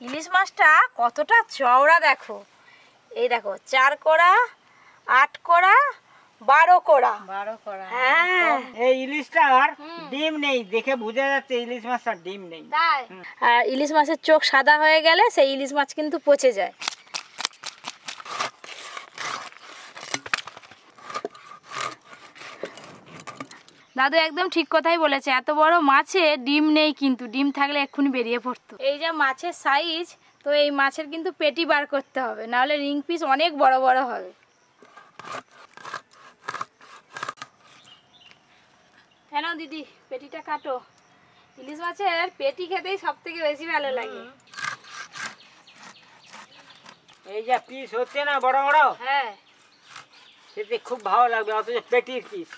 ইলিশ মাছটা কতটা চওড়া দেখো। এই দেখো চার কোড়া আট কোড়া বারো কোড়া। বারো কোড়া হ্যাঁ। এই ইলিশটার ডিম নেই দেখে বোঝা যাচ্ছে ইলিশ মাছটার ডিম নেই। তাই। আর ইলিশ মাছের চোখ সাদা হয়ে গেলে সেই ইলিশ মাছ কিন্তু পচে যায়। দাদু একদম ঠিক কথাই বলেছে এত বড় মাছে ডিম নেই কিন্তু ডিম থাকলে এক্ষুনি বেরিয়ে পড়তো। এই যে মাছের সাইজ তো এই মাছের কিন্তু পেটি বার করতে হবে নাহলে রিং পিস অনেক বড় বড় হবে। কেন দিদি পেটিটা কাটো। ইলিশ মাছের পেটি খেতেই সব থেকে বেশি ভালো লাগে। এই যে পিস হচ্ছে না বড় বড়? হ্যাঁ। সেতে খুব ভালো লাগবে অথচ পেটির পিস